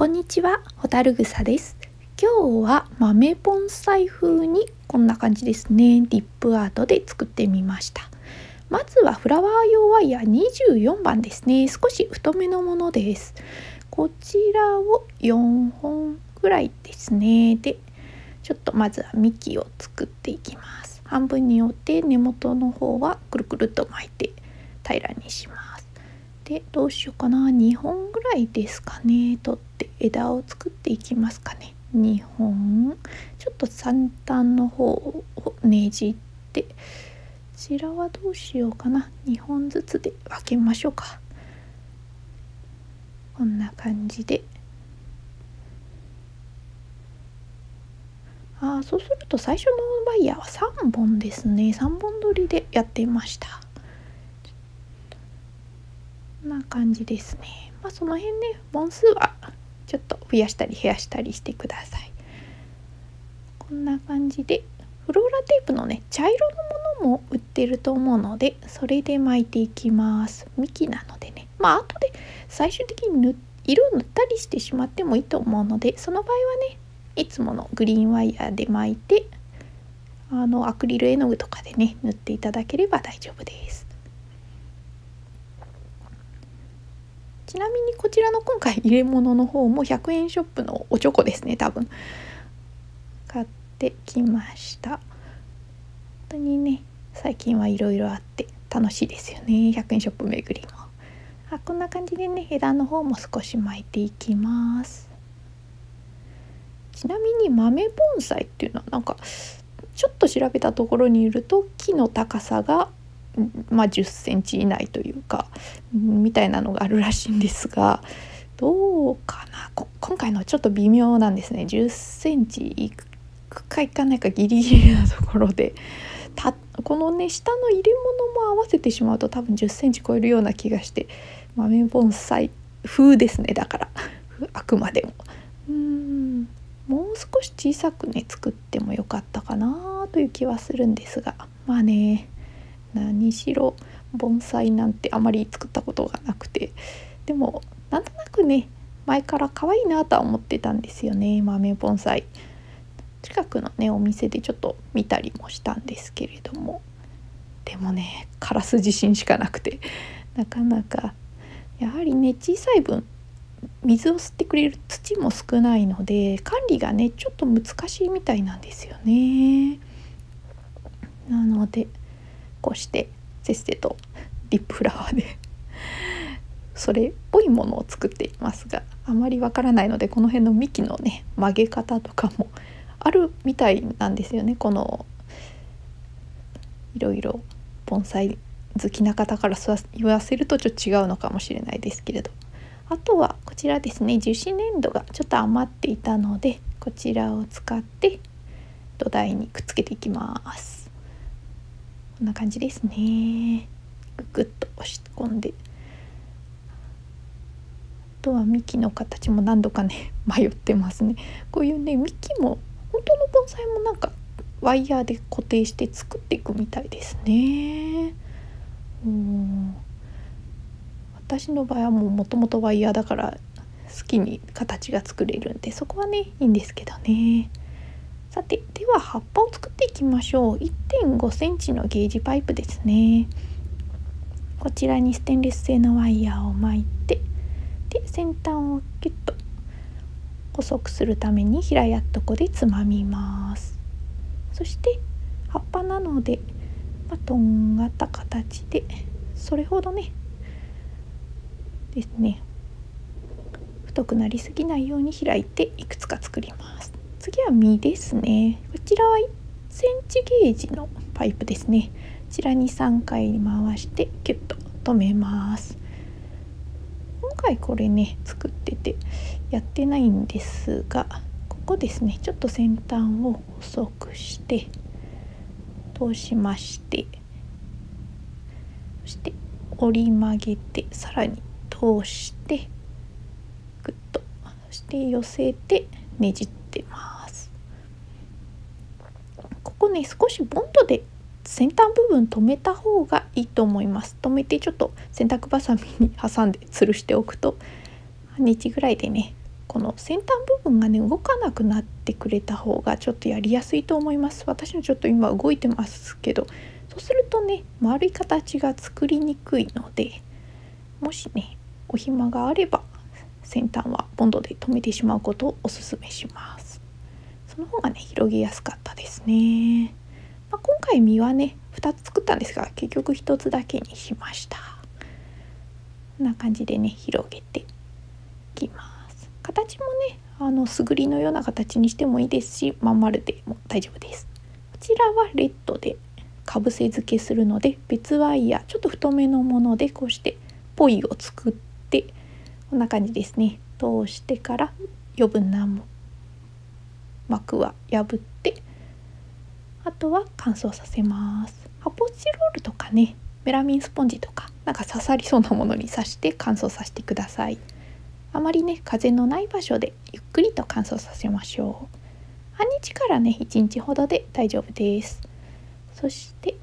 こんにちは、ホタルグサです。今日は豆盆栽風にこんな感じですね。ディップアートで作ってみました。まずはフラワー用ワイヤー24番ですね。少し太めのものです。こちらを4本ぐらいですね。で、ちょっとまずは幹を作っていきます。半分に折って根元の方はくるくるっと巻いて平らにします。でどうしようかな2本ぐらいですかね取って枝を作っていきますかね。2本ちょっと先端の方をねじってこちらはどうしようかな。2本ずつで分けましょうか。こんな感じで。あそうすると最初のワイヤーは3本ですね。3本取りでやっていました。こんな感じですね。まあその辺ね本数はちょっと増やしたり減らしたりしてください。こんな感じでフローラテープのね茶色のものも売ってると思うのでそれで巻いていきます。幹なのでねまあ後で最終的に塗色を塗ったりしてしまってもいいと思うのでその場合はねいつものグリーンワイヤーで巻いてあのアクリル絵の具とかでね塗っていただければ大丈夫です。ちなみにこちらの今回入れ物の方も100円ショップのおチョコですね多分。買ってきました。本当にね最近はいろいろあって楽しいですよね100円ショップ巡りもあこんな感じでね枝の方も少し巻いていきます。ちなみに豆盆栽っていうのはなんかちょっと調べたところによると木の高さがまあ、10センチ以内というかみたいなのがあるらしいんですがどうかな？今回のちょっと微妙なんですね。10センチいくかいかないかギリギリなところで。たこのね下の入れ物も合わせてしまうと多分10センチ超えるような気がして豆盆栽風ですねだから。あくまでも。うん。もう少し小さくね作ってもよかったかなという気はするんですが。まあね。何しろ盆栽なんてあまり作ったことがなくて。でもなんとなくね前から可愛いなとは思ってたんですよね豆盆栽。近くのねお店でちょっと見たりもしたんですけれども。でもねカラス自信しかなくて。なかなか。やはりね小さい分水を吸ってくれる土も少ないので管理がねちょっと難しいみたいなんですよね。なのでこうしてせっせとリップフラワーで それっぽいものを作っていますがあまりわからないのでこの辺の幹のね曲げ方とかもあるみたいなんですよね。このいろいろ盆栽好きな方から言わせるとちょっと違うのかもしれないですけれど。あとはこちらですね。樹脂粘土がちょっと余っていたのでこちらを使って土台にくっつけていきます。こんな感じですね。ググッと押し込んで。あとは幹の形も何度かね 迷ってますね。こういうね幹も本当の盆栽もなんかワイヤーで固定して作っていくみたいですね。うん私の場合はもうもともとワイヤーだから好きに形が作れるんでそこはねいいんですけどね。さてでは葉っぱを作っていきましょう。1.5センチのゲージパイプですね。こちらにステンレス製のワイヤーを巻いてで先端をキュッと細くするために平やっとこでつまみます。そして葉っぱなので、まあ、とんがった形でそれほどねですね太くなりすぎないように開いていくつか作ります。次は実ですね。こちらは1センチゲージのパイプですね。こちらに3回回してキュッと止めます。今回これね作っててやってないんですがここですね。ちょっと先端を細くして通しましてそして折り曲げてさらに通してグッと。そして寄せてねじってます。ここね少しボンドで先端部分止めた方がいいと思います。止めてちょっと洗濯バサミに挟んで吊るしておくと半日ぐらいでねこの先端部分がね動かなくなってくれた方がちょっとやりやすいと思います。私もちょっと今動いてますけどそうするとね丸い形が作りにくいのでもしねお暇があれば先端はボンドで留めてしまうことをおすすめします。の方がね広げやすかったですね、まあ、今回実はね2つ作ったんですが結局1つだけにしました。こんな感じでね広げていきます。形もねあの素ぐりのような形にしてもいいですしまん丸でも大丈夫です。こちらはレッドでかぶせ付けするので別ワイヤーちょっと太めのものでこうしてポイを作ってこんな感じですね。通してから余分な膜は破ってあとは乾燥させます。発泡スチロールとかねメラミンスポンジとかなんか刺さりそうなものに刺して乾燥させてください。あまりね風のない場所でゆっくりと乾燥させましょう。半日からね1日ほどで大丈夫です。そして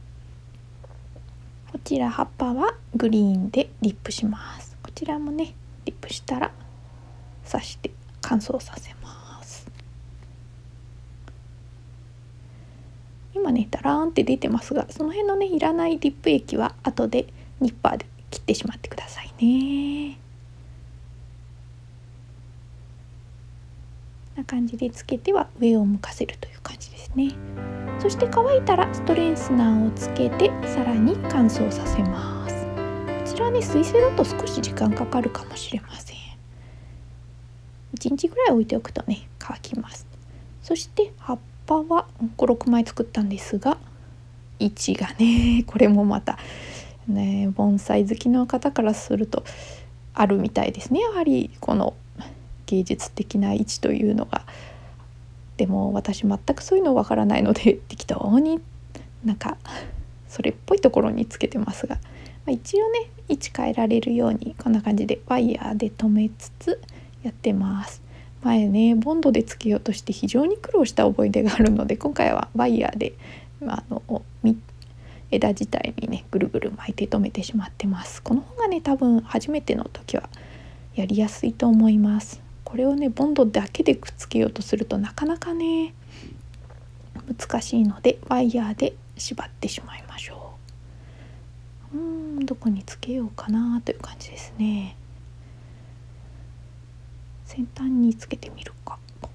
こちら葉っぱはグリーンでリップします。こちらもねリップしたら刺して乾燥させます。今ねダラーンって出てますがその辺のねいらないリップ液は後でニッパーで切ってしまってくださいね。な感じでつけては上を向かせるという感じですね。そして乾いたらストレンスナーをつけてさらに乾燥させます。こちらね水性だと少し時間かかるかもしれません。1日ぐらい置いておくとね乾きます。そして葉っぱは56枚作ったんですが位置がねこれもまたね盆栽好きの方からするとあるみたいですね。やはりこの芸術的な位置というのが。でも私全くそういうのわからないので 適当になんかそれっぽいところにつけてますが、まあ、一応ね位置変えられるようにこんな感じでワイヤーで留めつつやってます。前ねボンドでつけようとして非常に苦労した思い出があるので今回はワイヤーで、まあ、あの枝自体にねぐるぐる巻いて留めてしまってます。この方がね多分初めての時はやりやすいと思います。これをねボンドだけでくっつけようとするとなかなかね難しいのでワイヤーで縛ってしまいましょう。うんどこにつけようかなという感じですね。先端につけてみるか。こ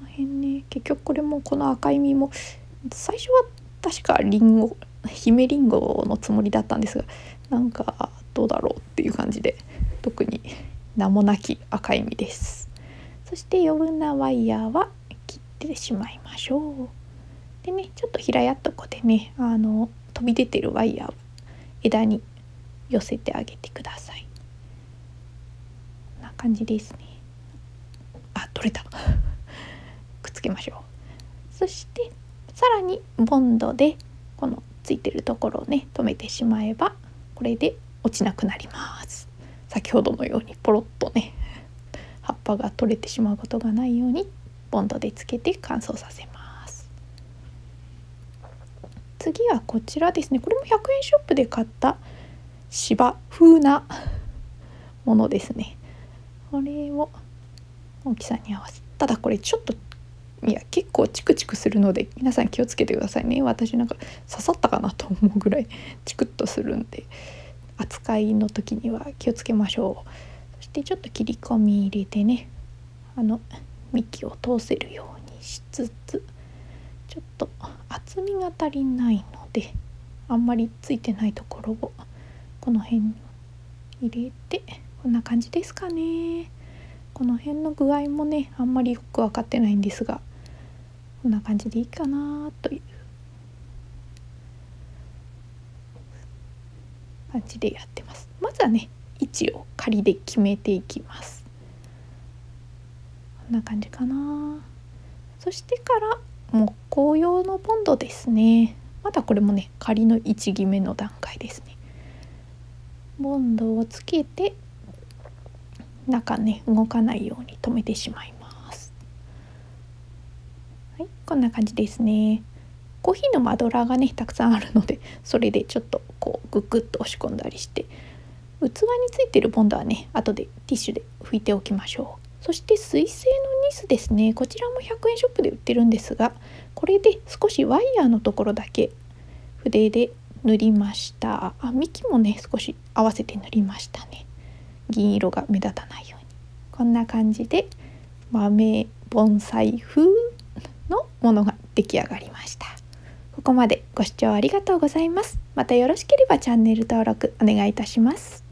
の辺ね。結局これもこの赤い実も最初は確かリンゴ姫リンゴのつもりだったんですがなんかどうだろうっていう感じで特に名もなき赤い実です。そして余分なワイヤーは切ってしまいましょう。でねちょっと平やっとこでねあの飛び出てるワイヤーを枝に寄せてあげてください。感じですね。あ取れた。くっつけましょう。そしてさらにボンドでこのついてるところをね止めてしまえばこれで落ちなくなります。先ほどのようにポロッとね葉っぱが取れてしまうことがないようにボンドでつけて乾燥させます。次はこちらですね。これも100円ショップで買った芝風なものですね。これを大きさに合わせただこれちょっといや結構チクチクするので皆さん気をつけてくださいね。私なんか刺さったかなと思うぐらい チクッとするんで扱いの時には気をつけましょう。そしてちょっと切り込み入れてねあの幹を通せるようにしつつちょっと厚みが足りないのであんまりついてないところをこの辺に入れてこんな感じですかね。この辺の具合もねあんまりよく分かってないんですがこんな感じでいいかなという感じでやってます。まずはね位置を仮で決めていきます。こんな感じかな。そしてから木工用のボンドですね。まだこれもね仮の位置決めの段階ですね。ボンドをつけて中ね動かないように留めてしまいます。はいこんな感じですね。コーヒーのマドラーがねたくさんあるのでそれでちょっとこうググッと押し込んだりして器についてるボンドはね後でティッシュで拭いておきましょう。そして水性のニスですね。こちらも100円ショップで売ってるんですがこれで少しワイヤーのところだけ筆で塗りました。あ幹もね少し合わせて塗りましたね。銀色が目立たないように。こんな感じで豆盆栽風のものが出来上がりました。ここまでご視聴ありがとうございます。またよろしければチャンネル登録お願いいたします。